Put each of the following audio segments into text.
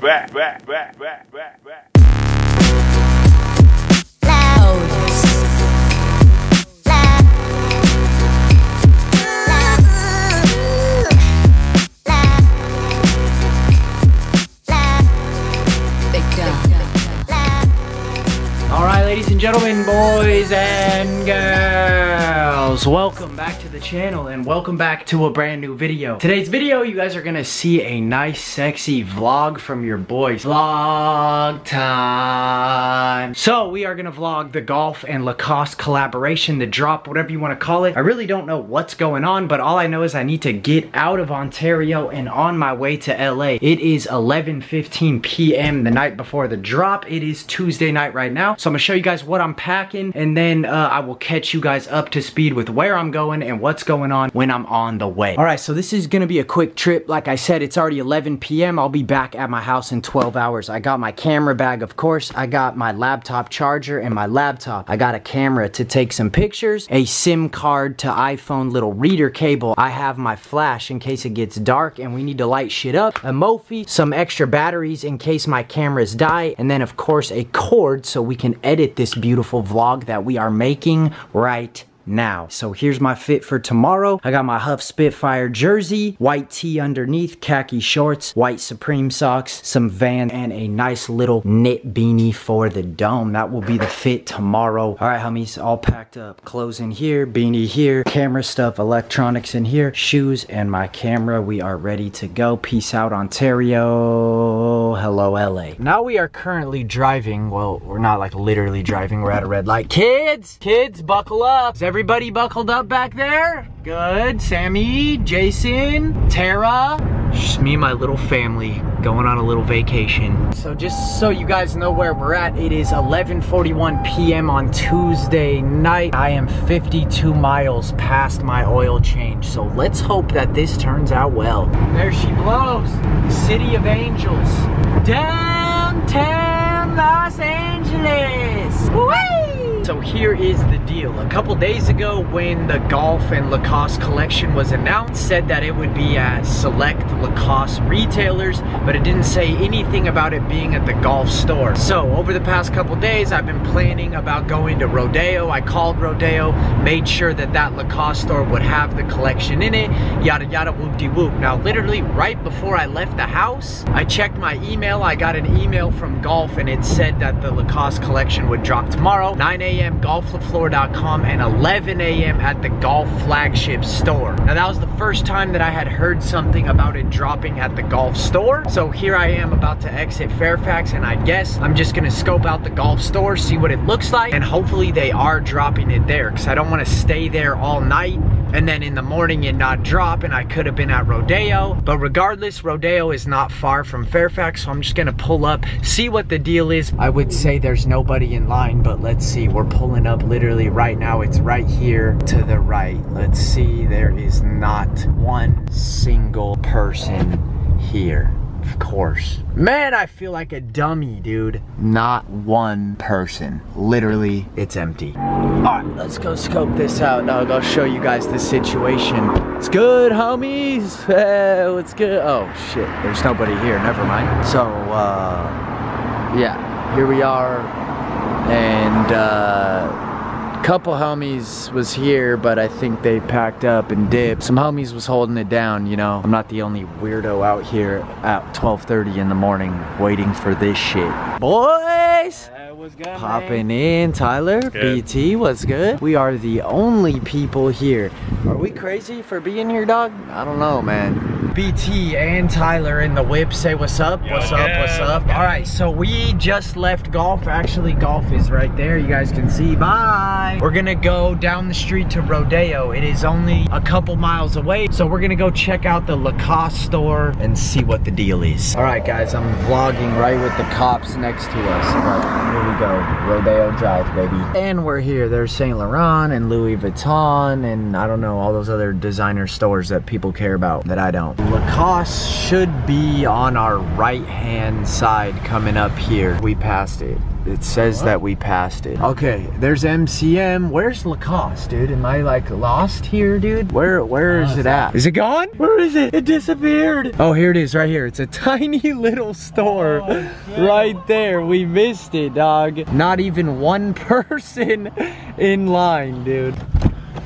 back, back, back, back, back, back. All right, ladies gentlemen, boys and girls, welcome back to the channel and welcome back to a brand new video. Today's video, you guys are gonna see a nice, sexy vlog from your boys. Vlog time. So we are gonna vlog the golf and Lacoste collaboration, the drop, whatever you wanna call it. I really don't know what's going on, but all I know is I need to get out of Ontario and on my way to LA. It is 11.15 p.m. the night before the drop. It is Tuesday night right now. So I'm gonna show you guys what I'm packing and then uh, I will catch you guys up to speed with where I'm going and what's going on when I'm on the way. All right, so this is gonna be a quick trip. Like I said, it's already 11 p.m. I'll be back at my house in 12 hours. I got my camera bag, of course. I got my laptop charger and my laptop. I got a camera to take some pictures, a SIM card to iPhone little reader cable. I have my flash in case it gets dark and we need to light shit up, a Mophie, some extra batteries in case my cameras die, and then of course a cord so we can edit this beautiful vlog that we are making right now. So here's my fit for tomorrow. I got my HUF Spitfire jersey, white tee underneath, khaki shorts, white Supreme socks, some Van, and a nice little knit beanie for the dome. That will be the fit tomorrow. All right, homies, all packed up. Clothes in here, beanie here, camera stuff, electronics in here, shoes, and my camera. We are ready to go. Peace out, Ontario. Hello, LA. Now we are currently driving. Well, we're not like literally driving. We're at a red light. Kids, kids, buckle up. Is everybody buckled up back there? Good. Sammy, Jason, Tara. Just me and my little family going on a little vacation. So just so you guys know where we're at, it is 11.41 p.m. on Tuesday night. I am 52 miles past my oil change. So let's hope that this turns out well. There she blows. City of Angels. Downtown Los Angeles. Whee! So here is the deal. A couple days ago when the Golf and Lacoste collection was announced, said that it would be at select Lacoste retailers, but it didn't say anything about it being at the golf store. So over the past couple days, I've been planning about going to Rodeo. I called Rodeo, made sure that that Lacoste store would have the collection in it, yada yada whoop de whoop. Now literally right before I left the house, I checked my email. I got an email from Golf and it said that the Lacoste collection would drop tomorrow, 9 a.m. golflafleur.com and 11 a.m. at the Golf flagship store. Now that was the first time that I had heard something about it dropping at the Golf store. So here I am about to exit Fairfax and I guess I'm just gonna scope out the Golf store, see what it looks like, and hopefully they are dropping it there because I don't wanna stay there all night and then in the morning it not drop and I could have been at Rodeo. But regardless, Rodeo is not far from Fairfax, so I'm just gonna pull up, see what the deal is. I would say there's nobody in line, but let's see. We're pulling up literally right now. It's right here to the right. Let's see, there is not one single person here. Of course. Man, I feel like a dummy, dude. Not one person. Literally, it's empty. All right, let's go scope this out. Now I'll show you guys the situation. It's good, homies. Hey, what's good? Oh, shit. There's nobody here. Never mind. So, uh, yeah, here we are. And, uh, couple homies was here, but I think they packed up and dipped. Some homies was holding it down, you know. I'm not the only weirdo out here at 12.30 in the morning waiting for this shit. Boys! Uh, what's good, Popping in, Tyler, good? BT, what's good? We are the only people here. Are we crazy for being here, dog? I don't know, man. BT and Tyler in the whip say what's up, what's up, what's up. All right, so we just left golf. Actually, golf is right there. You guys can see. Bye. We're gonna go down the street to Rodeo. It is only a couple miles away, so we're gonna go check out the Lacoste store and see what the deal is. All right, guys, I'm vlogging right with the cops next to us. Right, here we go. Rodeo Drive, baby. And we're here. There's Saint Laurent and Louis Vuitton and I don't know, all those other designer stores that people care about that I don't. Lacoste should be on our right hand side coming up here. We passed it. It says that we passed it. Okay, there's MCM. Where's Lacoste, dude? Am I like lost here, dude? Where where is it at? Is it gone? Where is it? It disappeared. Oh, here it is, right here. It's a tiny little store oh, right there. We missed it, dog. Not even one person in line, dude.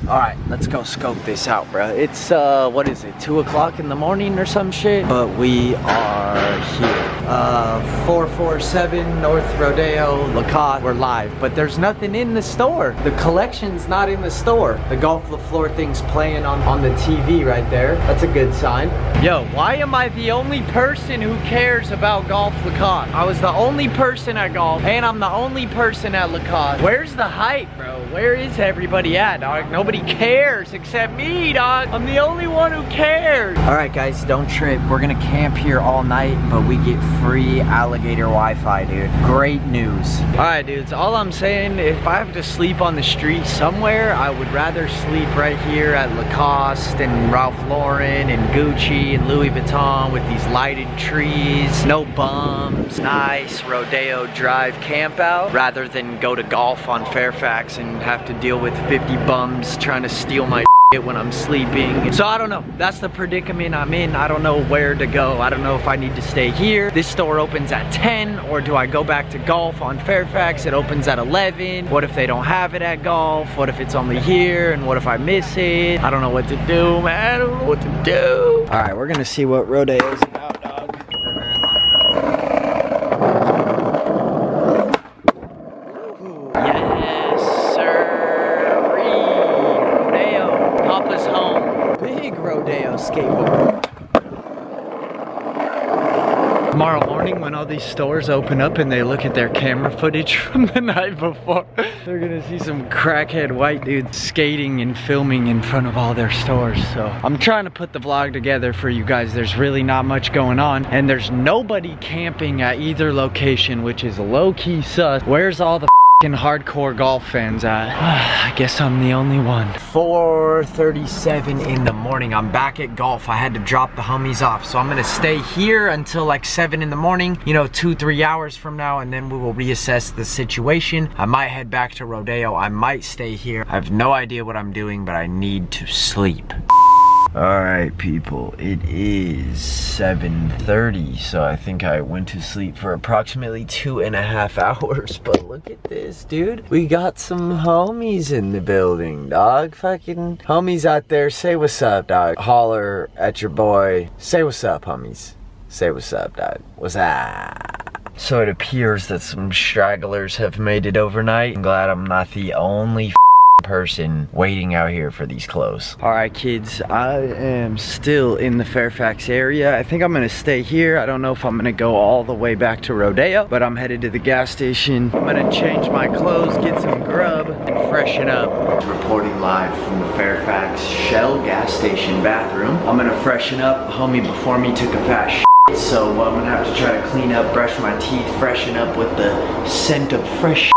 All right, let's go scope this out, bro. It's, uh, what is it, 2 o'clock in the morning or some shit? But we are here. Uh, 447 North Rodeo, Lacoste. We're live, but there's nothing in the store. The collection's not in the store. The Golf LaFleur thing's playing on, on the TV right there. That's a good sign. Yo, why am I the only person who cares about Golf Lacoste? I was the only person at golf, and I'm the only person at Lacoste. Where's the hype, bro? Where is everybody at, dog? Nobody cares except me, dog. I'm the only one who cares. All right, guys, don't trip. We're gonna camp here all night, but we get free alligator Wi-Fi, dude. Great news. All right, dudes, all I'm saying, if I have to sleep on the street somewhere, I would rather sleep right here at Lacoste and Ralph Lauren and Gucci and Louis Vuitton with these lighted trees, no bums, nice Rodeo Drive camp out, rather than go to golf on Fairfax and have to deal with 50 bums trying to steal my when I'm sleeping. So I don't know. That's the predicament I'm in. I don't know where to go. I don't know if I need to stay here. This store opens at 10 or do I go back to golf on Fairfax? It opens at 11. What if they don't have it at golf? What if it's only here? And what if I miss it? I don't know what to do, man. I don't know what to do. All right, we're gonna see what Rodeo's about, dog. Yes, sir. Rodeo. Papa's home. Big rodeo skateboard. Tomorrow these stores open up and they look at their camera footage from the night before, they're gonna see some crackhead white dudes skating and filming in front of all their stores. So I'm trying to put the vlog together for you guys. There's really not much going on and there's nobody camping at either location, which is low-key sus. Where's all the Hardcore golf fans at. I guess I'm the only one. 4.37 in the morning. I'm back at golf. I had to drop the hummies off. So I'm gonna stay here until like 7 in the morning, you know, two, three hours from now, and then we will reassess the situation. I might head back to Rodeo. I might stay here. I have no idea what I'm doing, but I need to sleep. All right, people, it is 7.30, so I think I went to sleep for approximately two and a half hours, but look at this, dude. We got some homies in the building, dog. Fucking homies out there, say what's up, dog. Holler at your boy. Say what's up, homies. Say what's up, dog. What's up? So it appears that some stragglers have made it overnight. I'm glad I'm not the only person waiting out here for these clothes. All right, kids, I am still in the Fairfax area. I think I'm gonna stay here. I don't know if I'm gonna go all the way back to Rodeo, but I'm headed to the gas station. I'm gonna change my clothes, get some grub, and freshen up. Reporting live from the Fairfax Shell gas station bathroom. I'm gonna freshen up. Homie before me took a fast shit, so I'm gonna have to try to clean up, brush my teeth, freshen up with the scent of fresh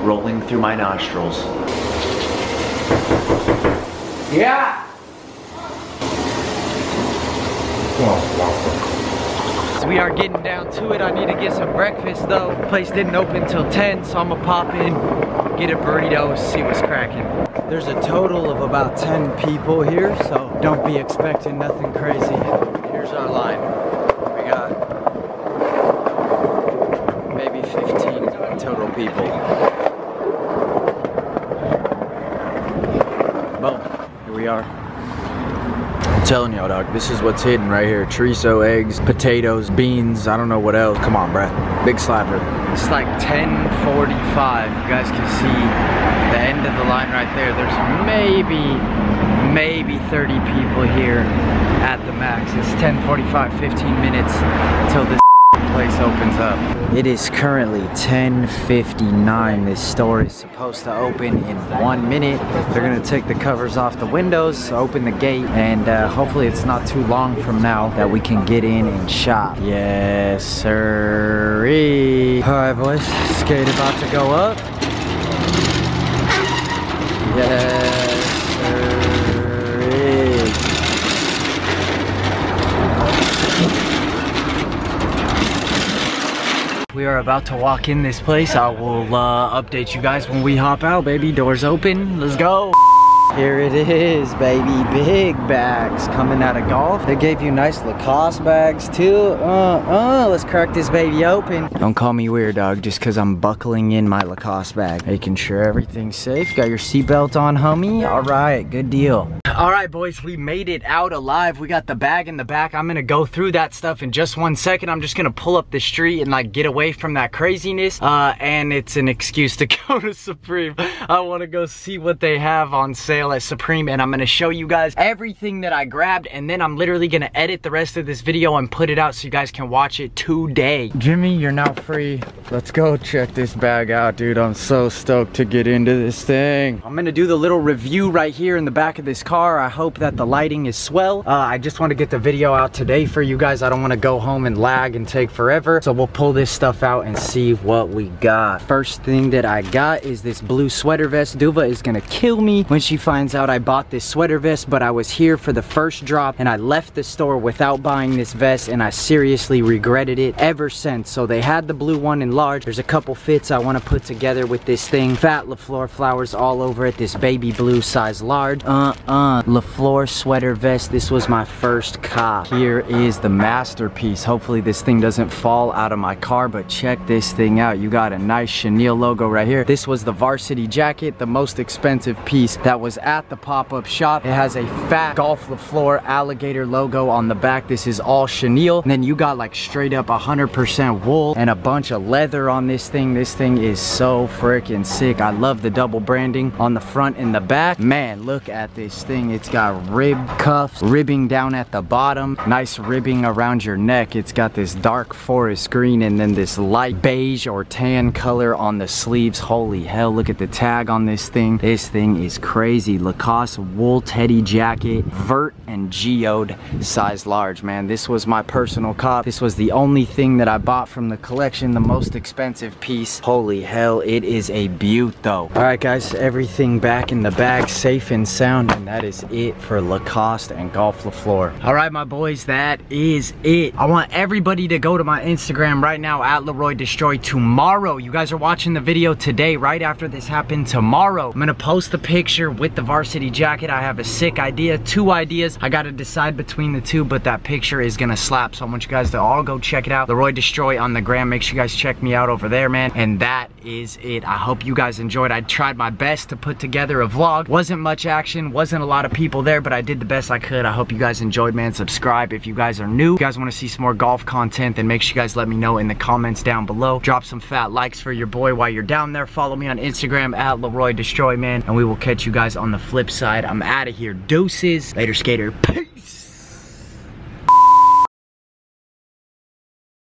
rolling through my nostrils. Yeah. Oh, we are getting down to it. I need to get some breakfast though. Place didn't open till 10, so I'm gonna pop in, get a burrito, see what's cracking. There's a total of about 10 people here, so don't be expecting nothing crazy. Here's our line. We got maybe 15 total people. Boom, here we are. Telling y'all, dog, this is what's hidden right here. Chorizo, eggs, potatoes, beans, I don't know what else. Come on, bruh. Big slapper. It's like 10.45. You guys can see the end of the line right there. There's maybe, maybe 30 people here at the max. It's 10.45, 15 minutes until this place opens up. It is currently 10.59. This store is supposed to open in one minute. They're gonna take the covers off the windows, open the gate, and uh, hopefully it's not too long from now that we can get in and shop. Yes, sir. All right, boys, skate about to go up. Yes, sir. We are about to walk in this place. I will uh, update you guys when we hop out, baby. Doors open. Let's go. Here it is, baby. Big bags coming out of golf. They gave you nice Lacoste bags too. Uh, uh, let's crack this baby open. Don't call me weird, dog, just because I'm buckling in my Lacoste bag. Making sure everything's safe. Got your seatbelt on, homie? All right, good deal. All right, boys, we made it out alive. We got the bag in the back. I'm gonna go through that stuff in just one second. I'm just gonna pull up the street and like get away from that craziness. Uh, and it's an excuse to go to Supreme. I wanna go see what they have on sale at Supreme and I'm gonna show you guys everything that I grabbed and then I'm literally gonna edit the rest of this video and put it out so you guys can watch it today. Jimmy, you're now free. Let's go check this bag out, dude. I'm so stoked to get into this thing. I'm gonna do the little review right here in the back of this car. I hope that the lighting is swell. Uh, I just want to get the video out today for you guys. I don't want to go home and lag and take forever. So we'll pull this stuff out and see what we got. First thing that I got is this blue sweater vest. Duva is gonna kill me when she finds out I bought this sweater vest, but I was here for the first drop and I left the store without buying this vest and I seriously regretted it ever since. So they had the blue one in large. There's a couple fits I want to put together with this thing. Fat LaFleur flowers all over it. This baby blue size large. Uh-uh. LaFleur sweater vest. This was my first cop. Here is the masterpiece. Hopefully this thing doesn't fall out of my car, but check this thing out. You got a nice chenille logo right here. This was the varsity jacket, the most expensive piece that was at the pop-up shop. It has a fat Golf LaFleur alligator logo on the back. This is all chenille. And then you got like straight up 100% wool and a bunch of leather on this thing. This thing is so freaking sick. I love the double branding on the front and the back. Man, look at this thing thing. It's got rib cuffs, ribbing down at the bottom, nice ribbing around your neck. It's got this dark forest green and then this light beige or tan color on the sleeves. Holy hell, look at the tag on this thing. This thing is crazy. Lacoste wool teddy jacket, vert and geode size large, man. This was my personal cop. This was the only thing that I bought from the collection, the most expensive piece. Holy hell, it is a beaut though. All right, guys, everything back in the bag, safe and sound, and that is it for Lacoste and Golf LaFleur. All right, my boys, that is it. I want everybody to go to my Instagram right now at Laroy Destroy tomorrow. You guys are watching the video today, right after this happened tomorrow. I'm gonna post the picture with the varsity jacket. I have a sick idea, two ideas. I gotta decide between the two, but that picture is gonna slap. So I want you guys to all go check it out. Laroy Destroy on the gram. Make sure you guys check me out over there, man. And that is it. I hope you guys enjoyed. I tried my best to put together a vlog. Wasn't much action, wasn't a lot of people there, but I did the best I could. I hope you guys enjoyed, man. Subscribe if you guys are new. If you guys want to see some more golf content, then make sure you guys let me know in the comments down below. Drop some fat likes for your boy while you're down there. Follow me on Instagram at Laroy Destroy, man. And we will catch you guys on the flip side. I'm out of here. Doses. Later, skater. Peace.